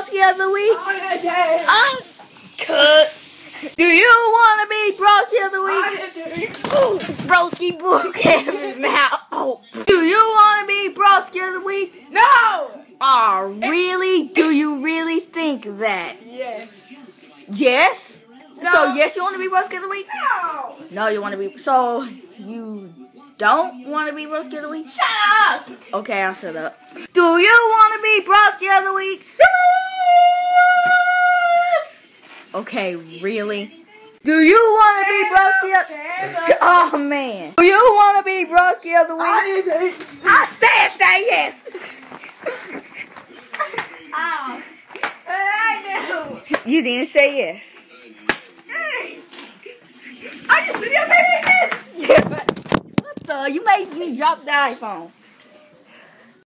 Broski of the week? Oh, Cut. Do you want to be Broski of the week? Oh, broski book his mouth. Oh. Do you want to be Broski of the week? No! Oh, really? Do you really think that? Yes. Yes? No. So, yes, you want to be Broski of the week? No! No, you want to be. So, you don't want to be Broski of the week? Shut up! Okay, I'll shut up. Do you want to be Broski of the week? Okay, really? Do you want to be Broski of. Oh, man. Do you want to be Broski of the week? I I said say yes. Ow. I do. You didn't say yes. Are you videotaping this? Yes. What the? You made me drop the iPhone.